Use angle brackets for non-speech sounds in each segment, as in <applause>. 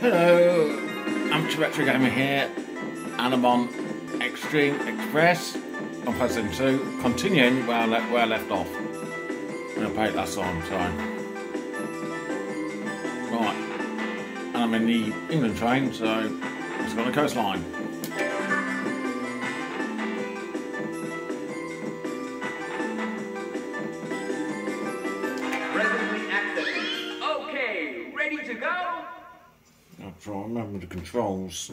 Hello, Amateur Retro Gamer here, and I'm on Extreme Express on PlayStation 2, continuing where I, le- where I left off. I'm going to play it last time, time. Right, and I'm in the England train, so it's got a coastline. so I remember the controls.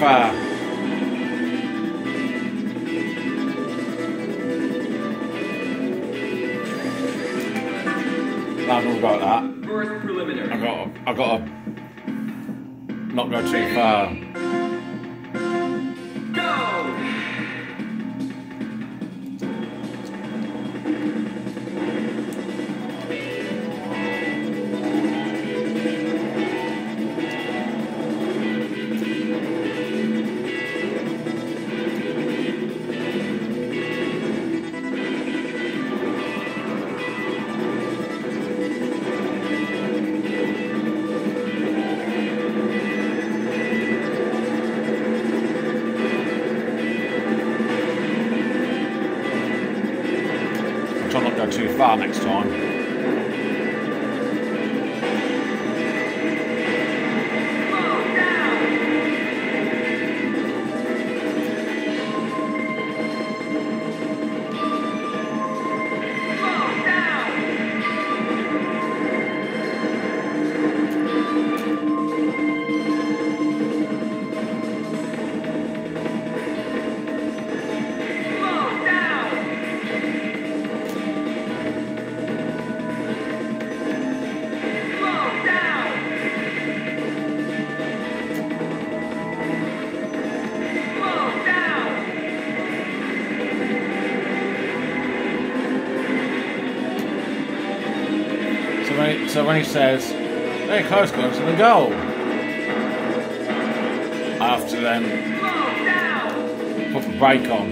uh, when he says, they're close goes to the goal. After them, put the brake on.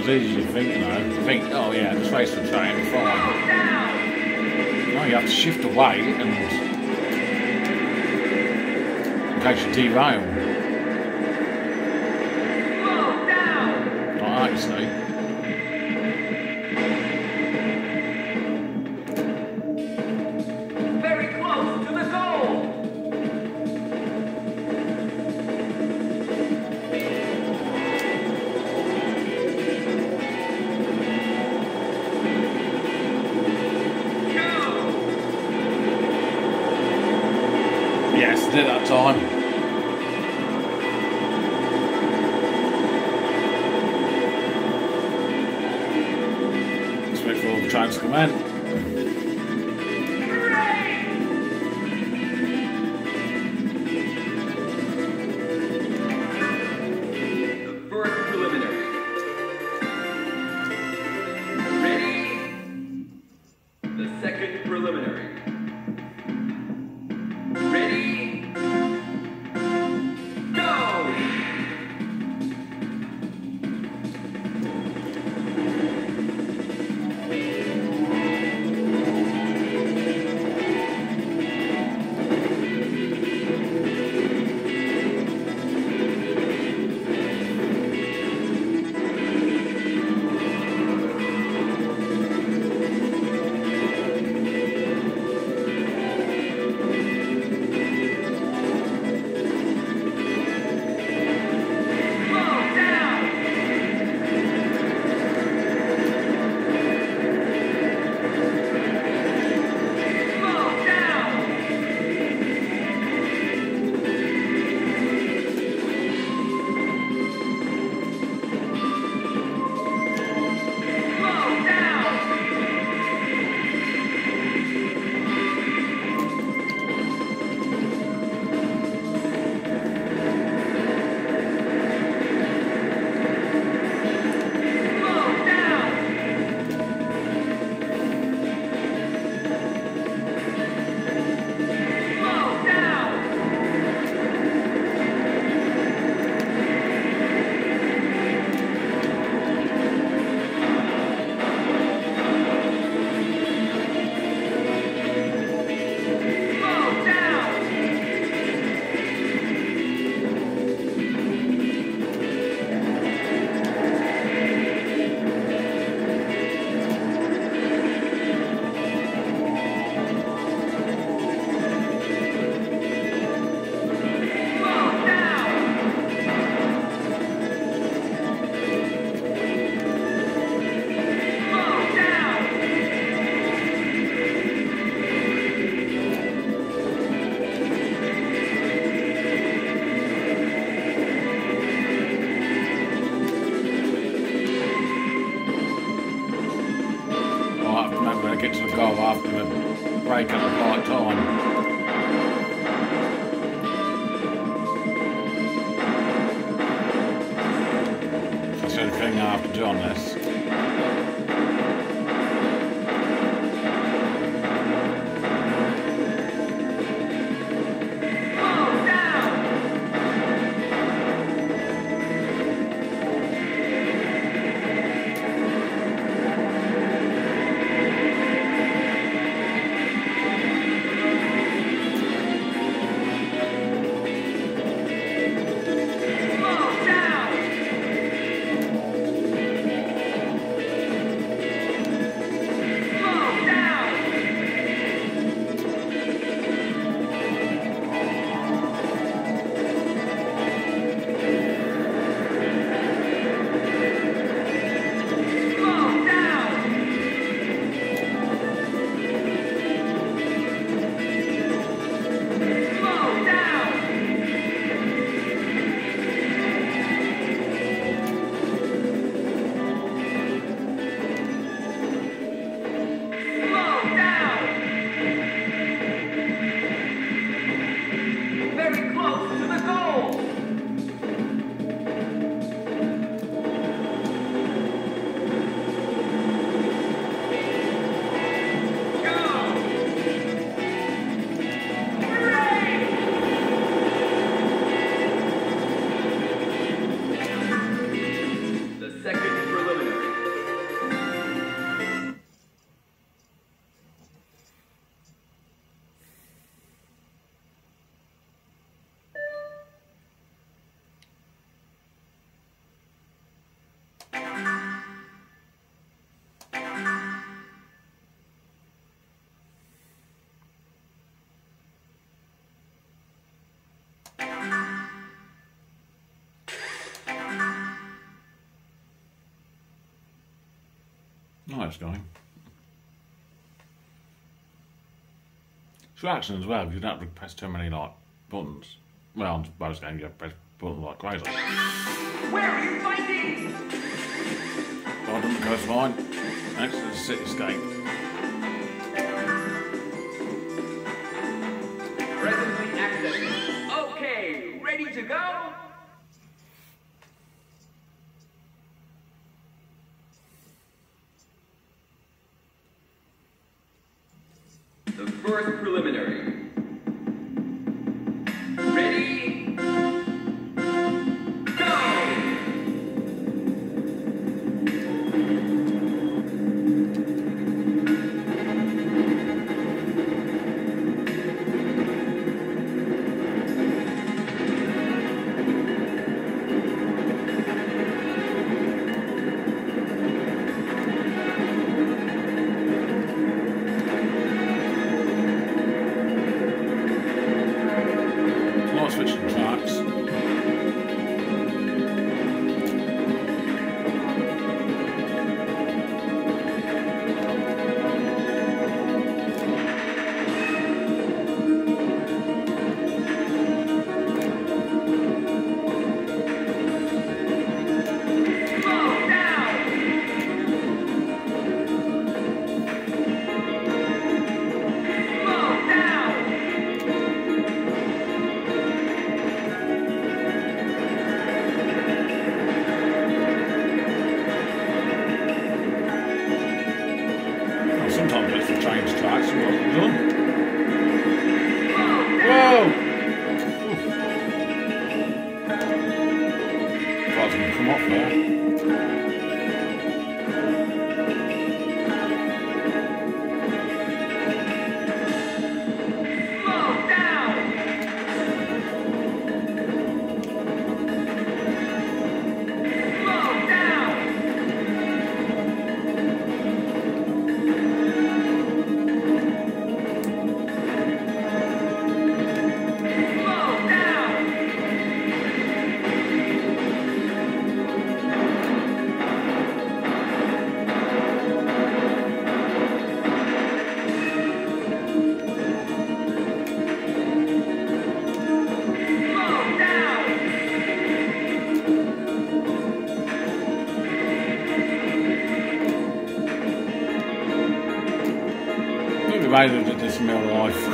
Not as easy as you think, you. You think, oh yeah, just race the train, fine. No, you have to shift away and in case you derail. Nice going. It's relaxing as well, you don't have to press too many like buttons. Well, on most games you have to press buttons like crazy. Where are you fighting? Bottom the coastline, next to the cityscape. Presently accessing. Okay, ready to go?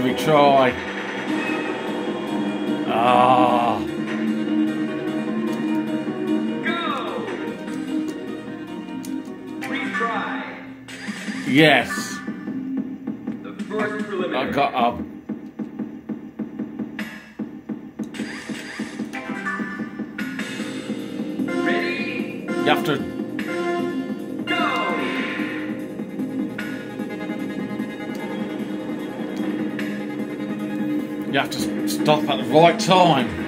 retry. Ah. Go. Retry. Yes. right time.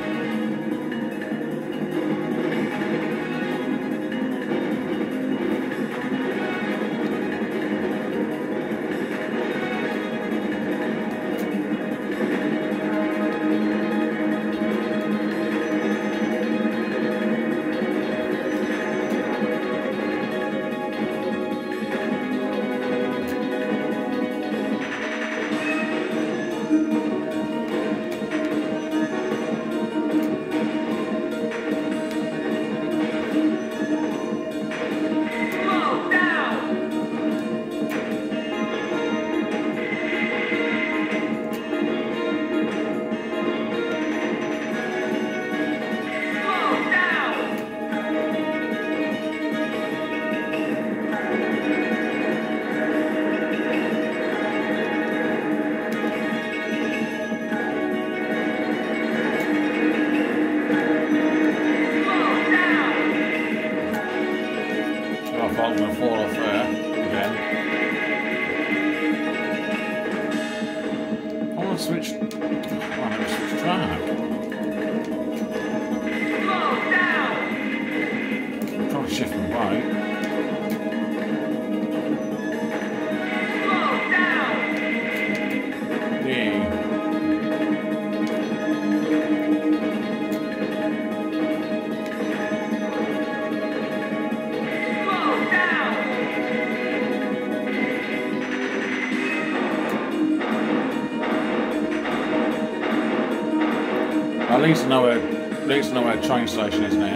train station, isn't it?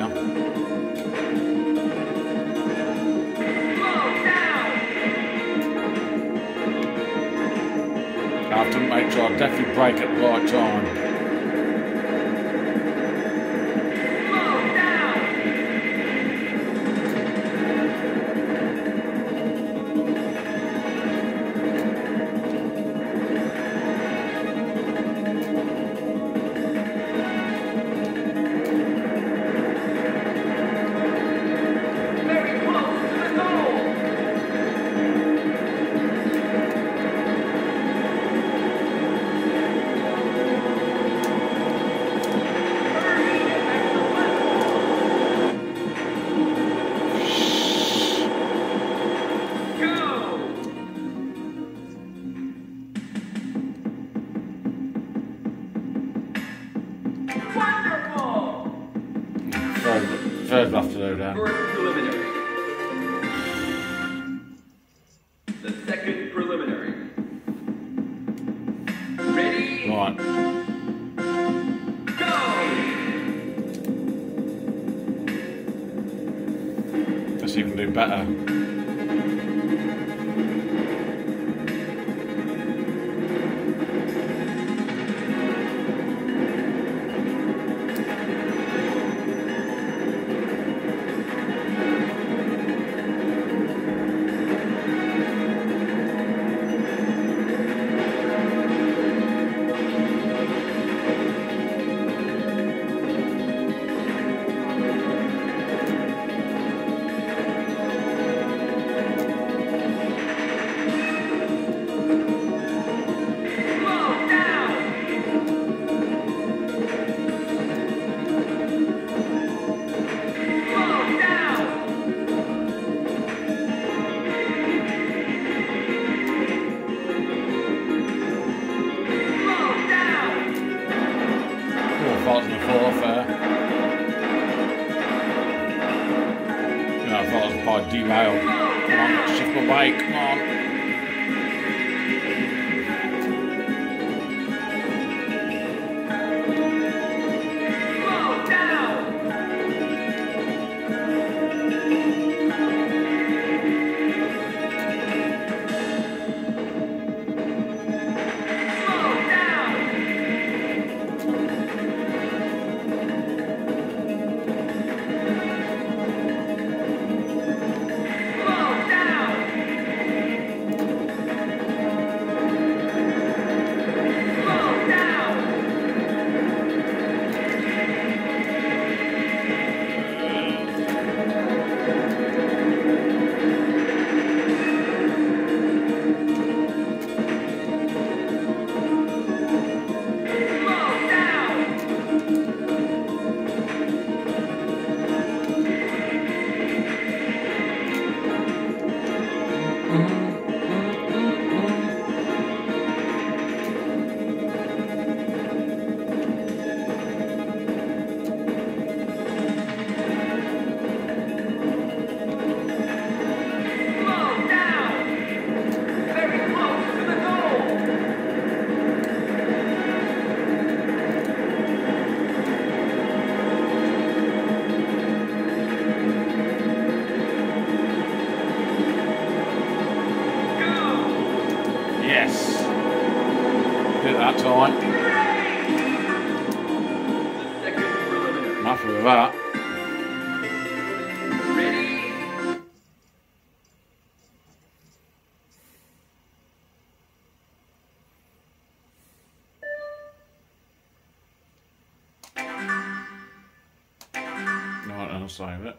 I'll save it.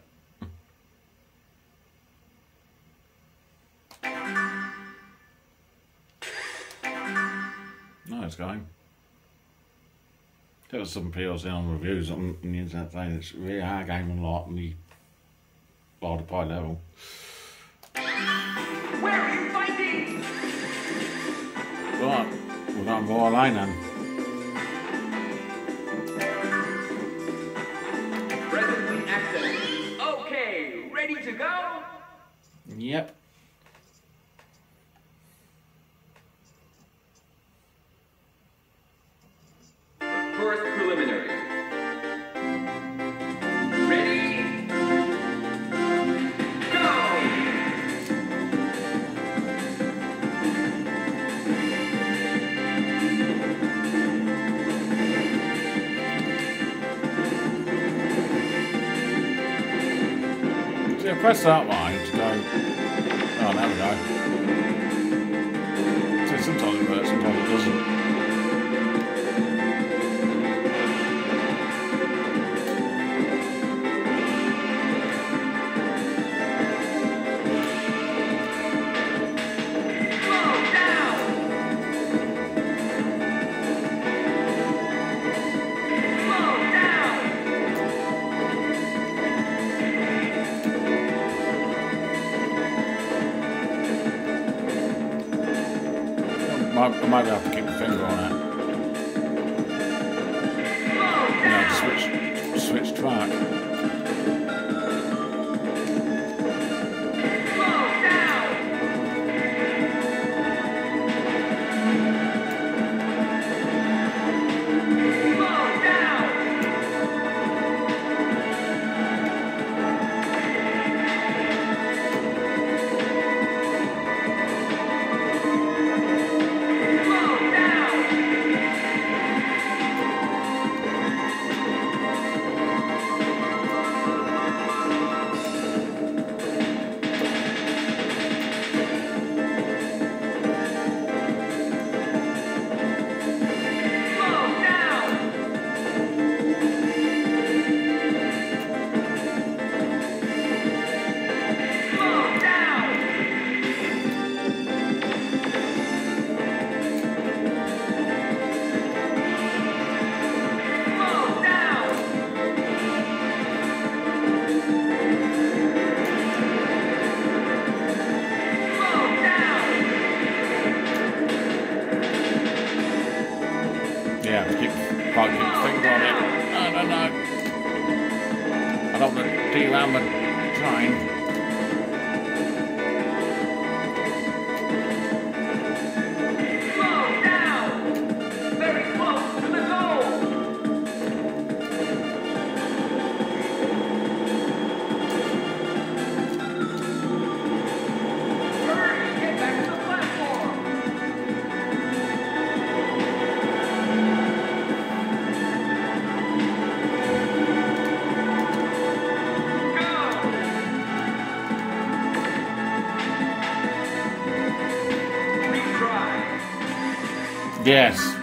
No, it's going. There was some saying on reviews on the internet saying it's a really hard game and lot on the Border Pie level. Where are you fighting? Right, we're going lane ready to go? Yep. That line Might, I might have to keep my finger on it. Know, switch, switch track. Yes.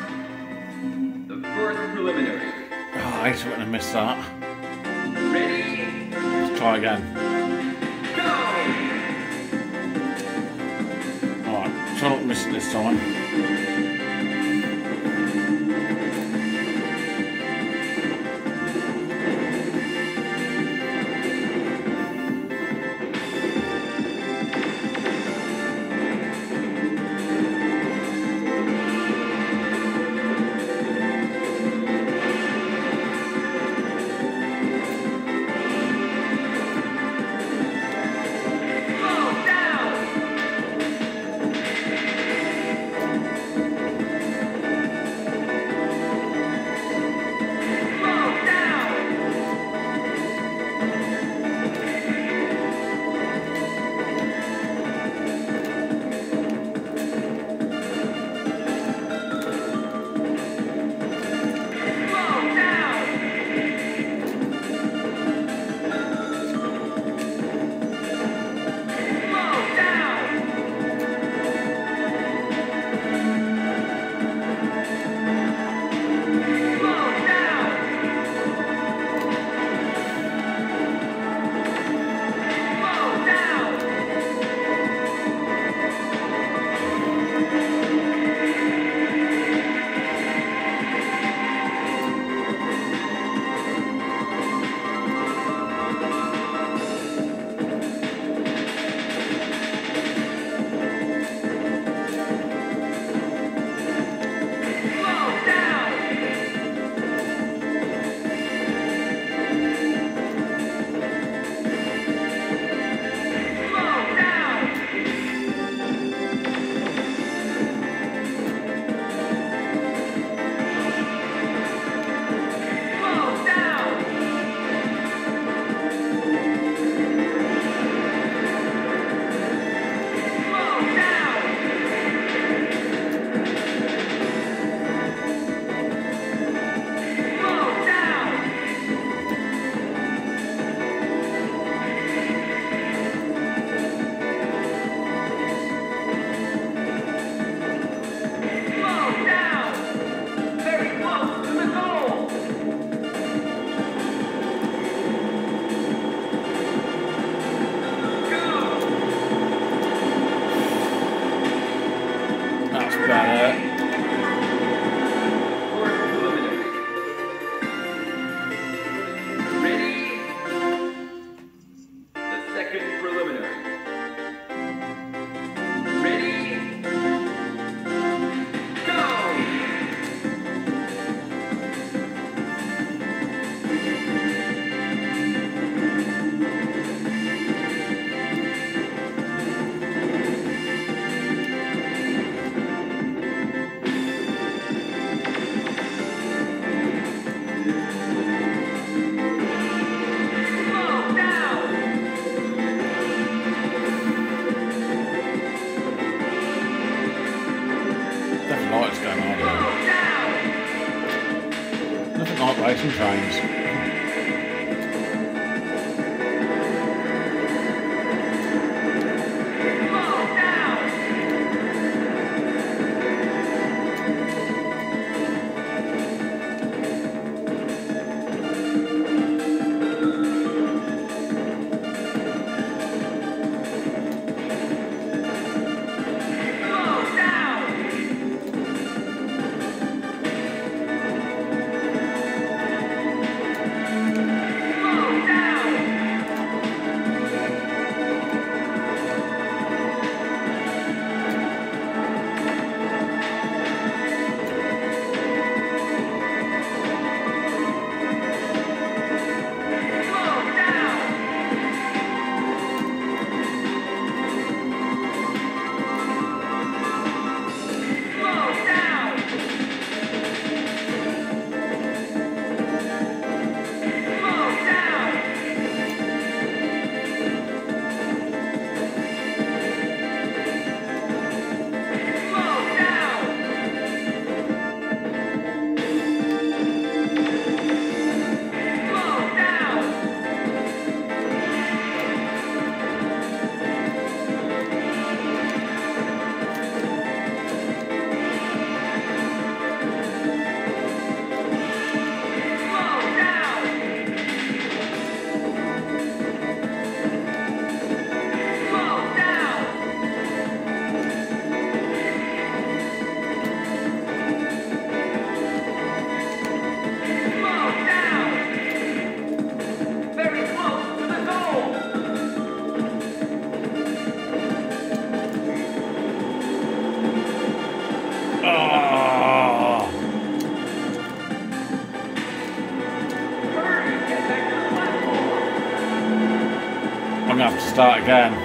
again.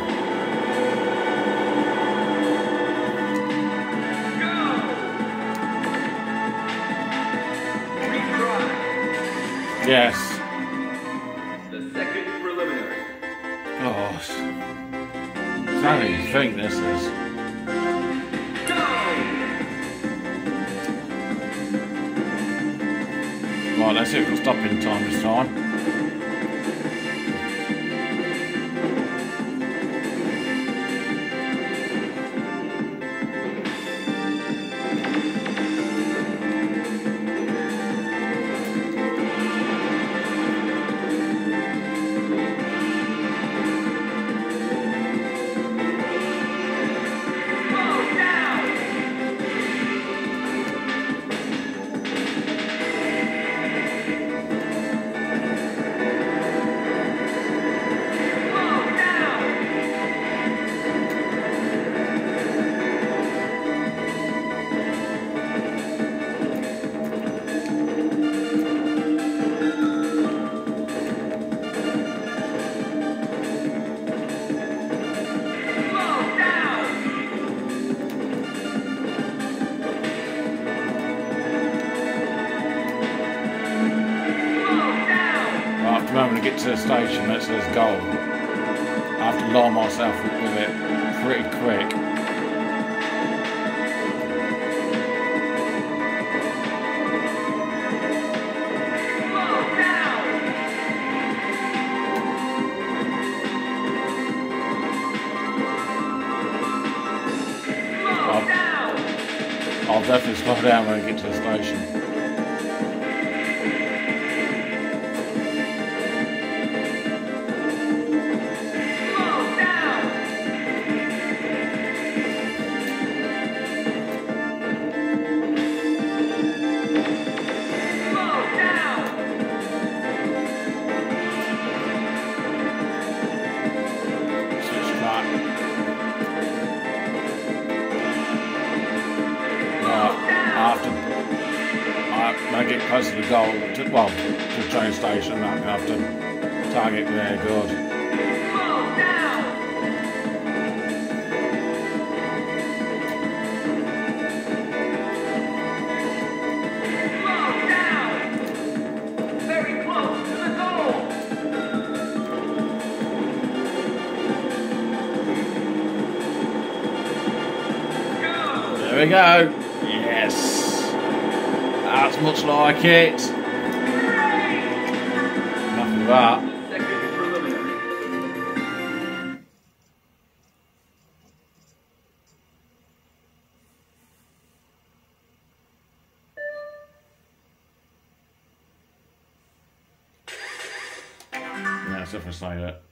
want to to the goal to, well, the train station that we have to target there, good. There we go much like it. Enough of that. Yeah, it's definitely like that.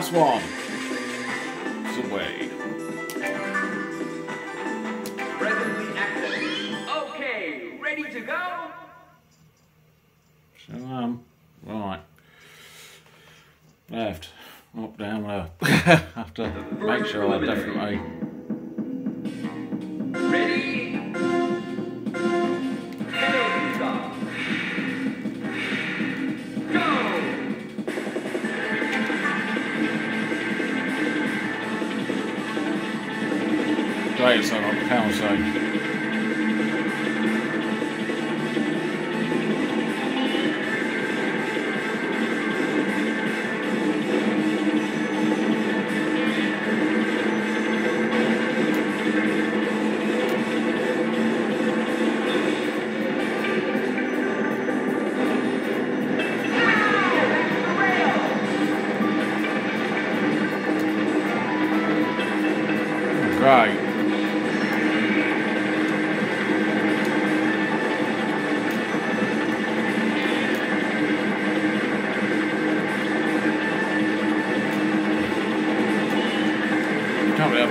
Last one. greatest on the panel side.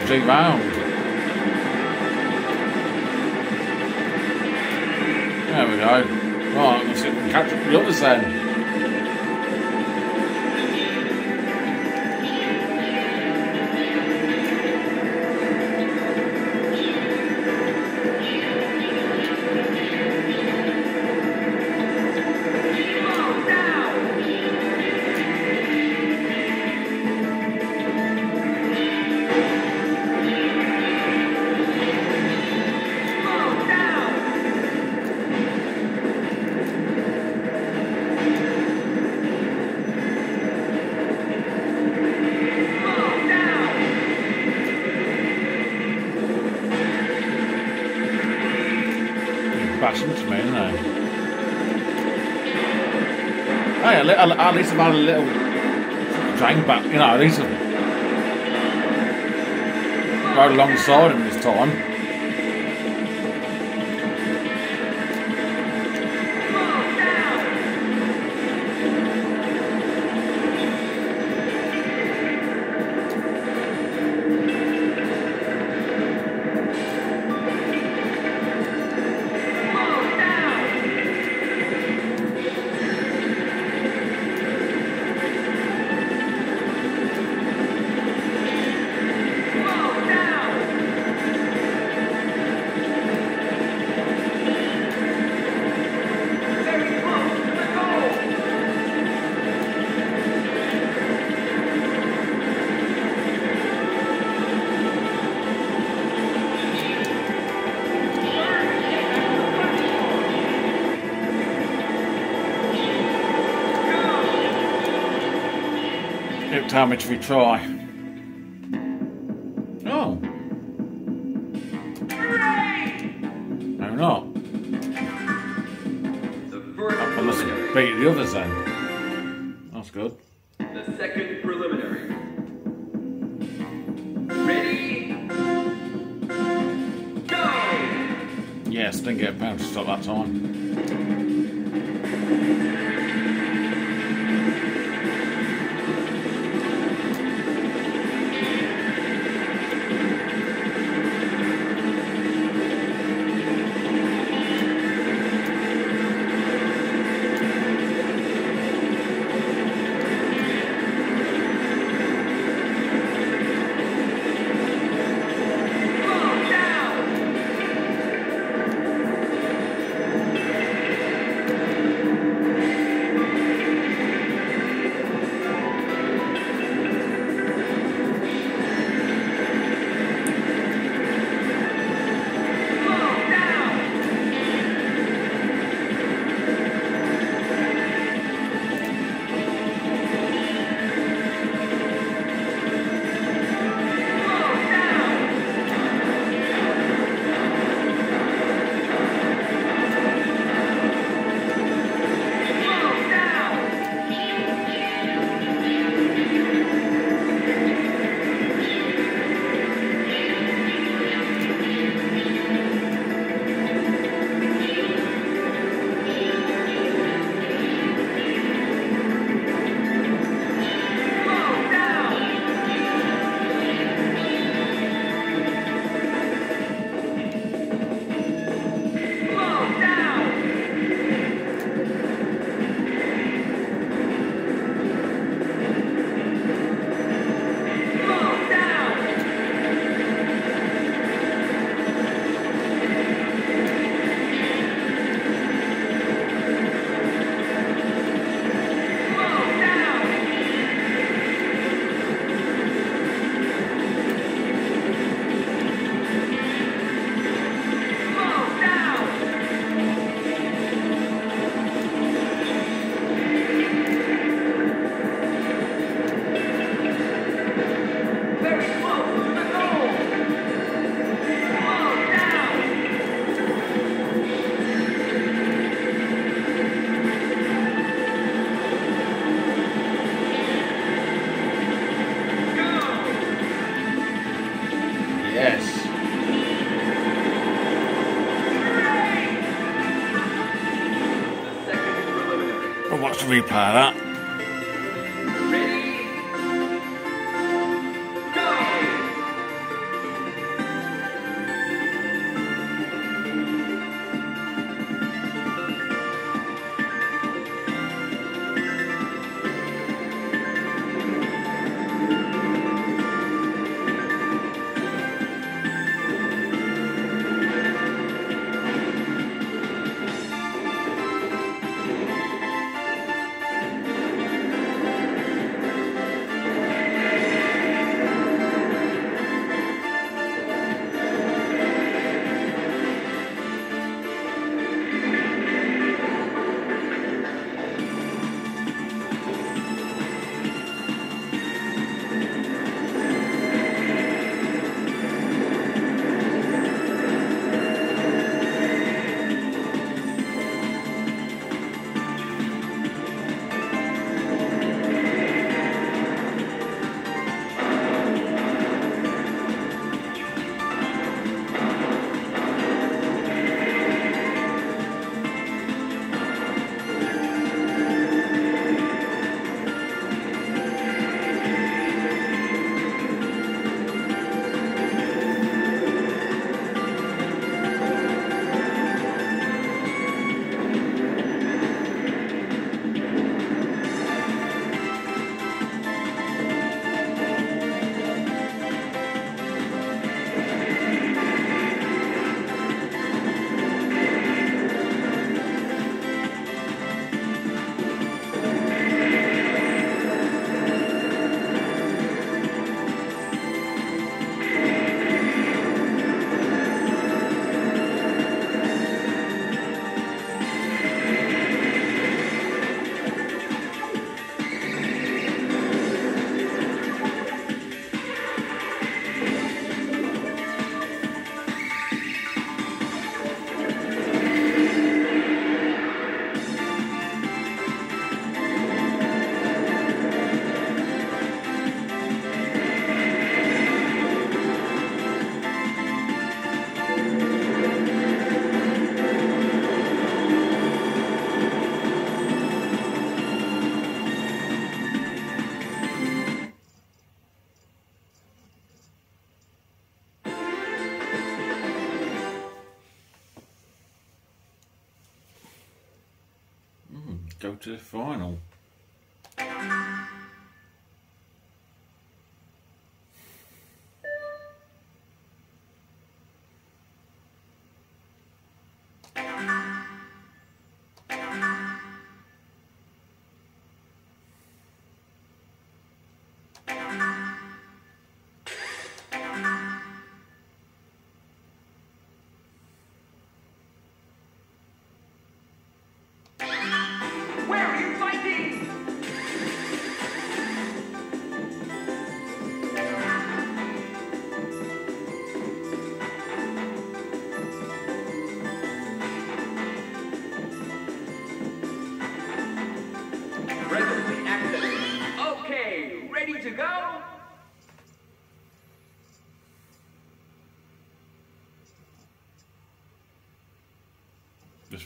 Jake Brown. hey, at least I've had a little drink back, you know, at least I've him a long sword in this time. how much we try. Sahara. go to the final.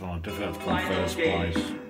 right, if different from first place.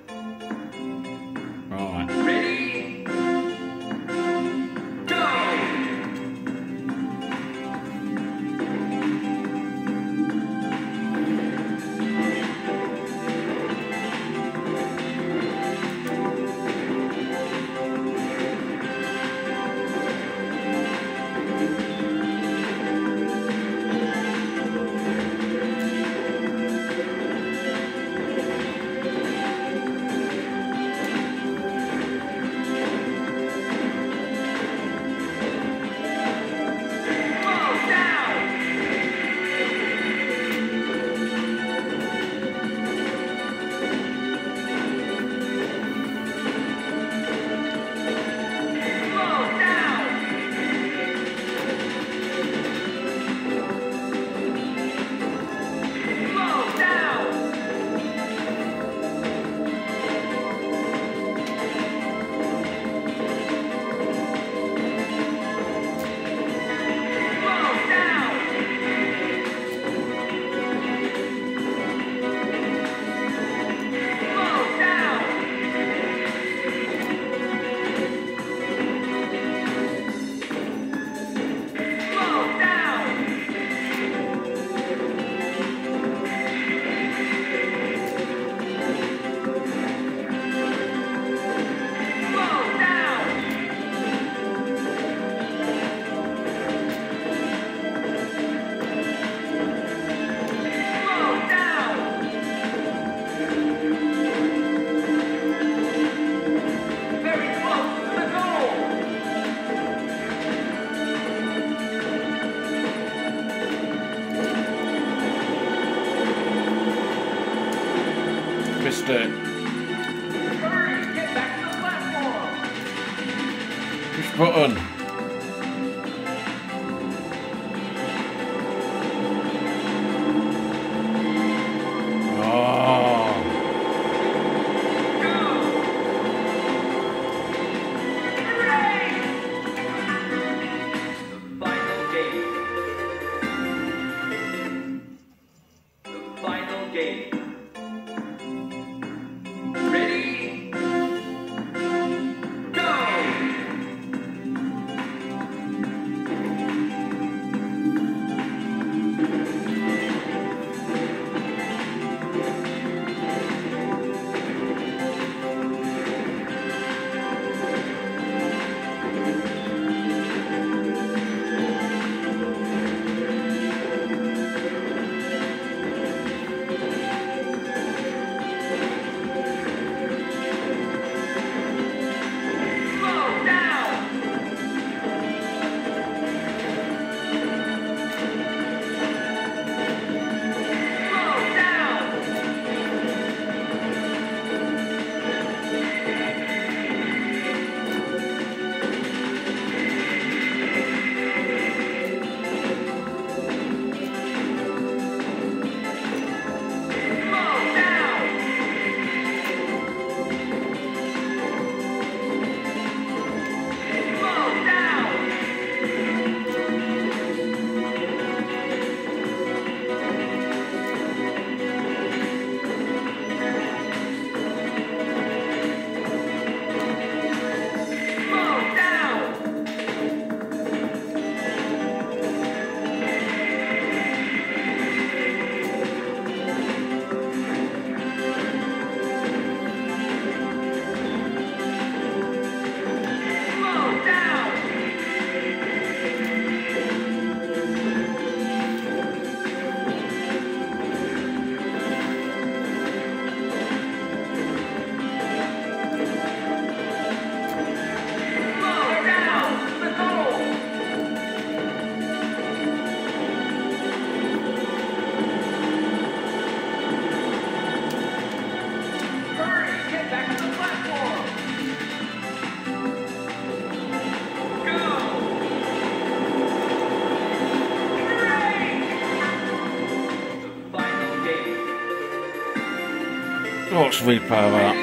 The replay that.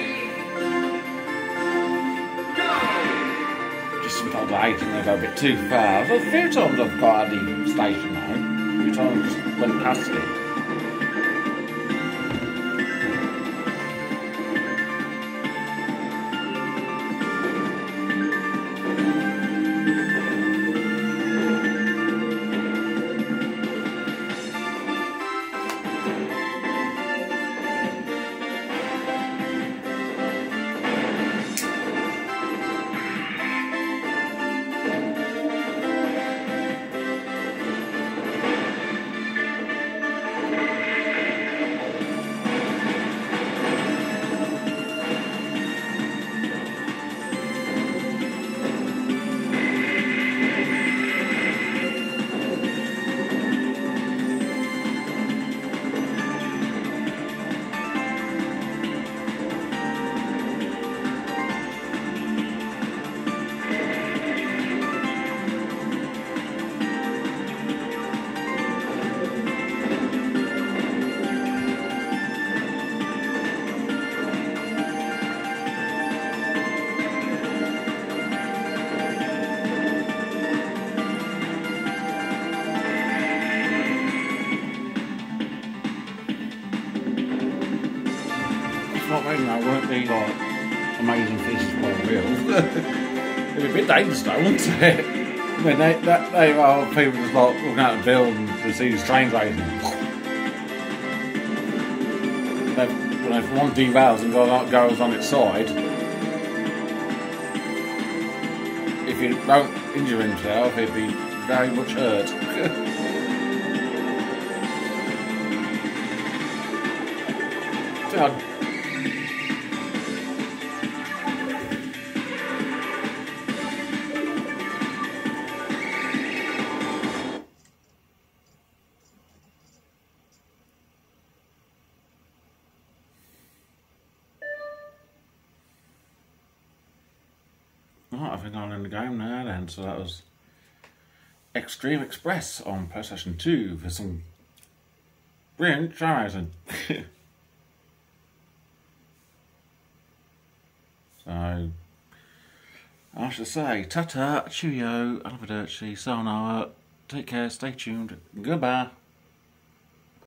Just sometimes I when go a bit too far. A few times I've got the station now. A few times I just went past it. It'd be a bit dangerous though, wouldn't it? I mean, they, that, they are people just like looking out the building to see these trains racing. They, when if one derails and goes on, its side, if he don't injure himself, he'd be very much hurt. <laughs> So that was Extreme Express on PlayStation 2 for some brilliant driving. <laughs> so I should say ta ta, cheerio, arrivederci, sayonara, take care, stay tuned, goodbye.